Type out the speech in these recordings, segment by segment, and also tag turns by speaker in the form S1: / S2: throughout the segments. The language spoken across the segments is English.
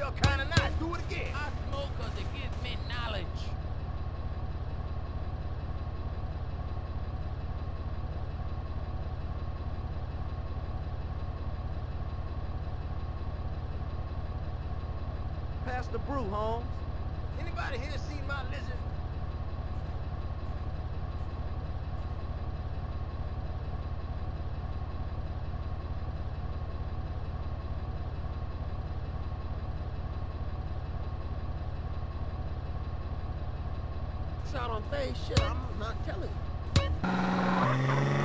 S1: That felt kinda nice. Do it again.
S2: I smoke 'cause it gives me knowledge.
S1: Pass the brew, Holmes. Anybody here seen my lizard? Shot on face, shit, I'm not telling you.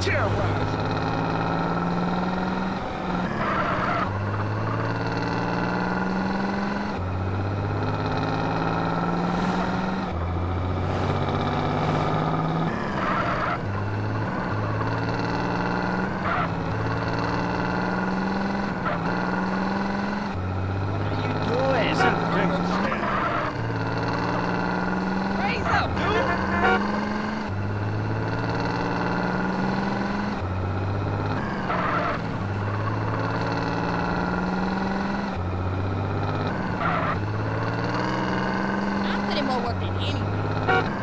S1: terrorized.
S2: Ha ha ha!